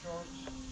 george.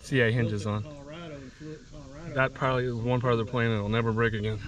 CA hinges on. That probably is one part of the plane that'll never break again.